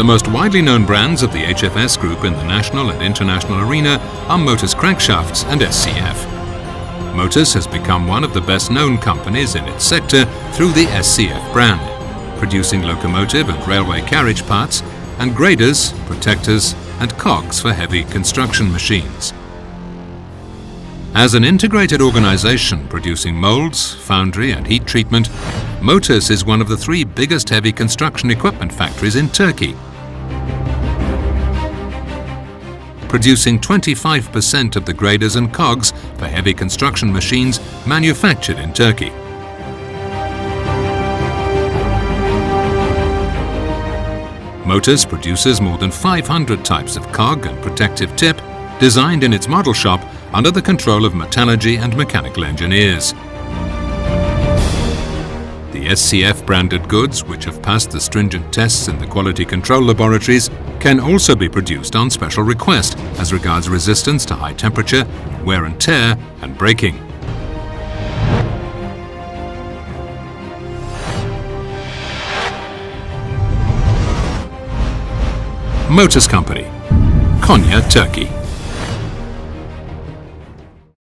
The most widely known brands of the HFS Group in the national and international arena are Motus Crankshafts and SCF. Motus has become one of the best known companies in its sector through the SCF brand, producing locomotive and railway carriage parts and graders, protectors and cogs for heavy construction machines. As an integrated organization producing molds, foundry and heat treatment, Motus is one of the three biggest heavy construction equipment factories in Turkey. Producing 25% of the graders and cogs for heavy construction machines manufactured in Turkey. Motus produces more than 500 types of cog and protective tip designed in its model shop under the control of metallurgy and mechanical engineers. The SCF branded goods, which have passed the stringent tests in the quality control laboratories, can also be produced on special request as regards resistance to high temperature, wear and tear and breaking. Motus Company, Konya, Turkey.